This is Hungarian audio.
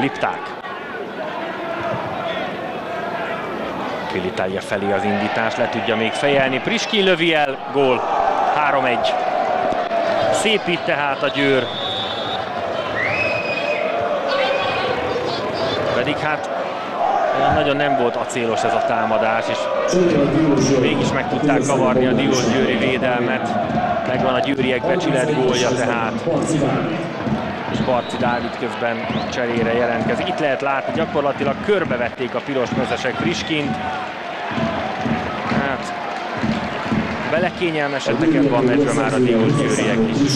Lipták. Kvilitája felé az indítás, le tudja még fejelni. Priskin lövi el, gól. 3-1. Szépít tehát a Győr. Pedig hát olyan nagyon nem volt acélos ez a támadás, és mégis meg tudták kavarni a Diós Győri védelmet. Megvan a győriek becsület gólja tehát. És Barci Dávid közben cserére jelentkezik. Itt lehet látni, gyakorlatilag körbevették a piros közesek Friskint. Hát belekényelmesedtek ebben a meccsben már a Diós Győriek is.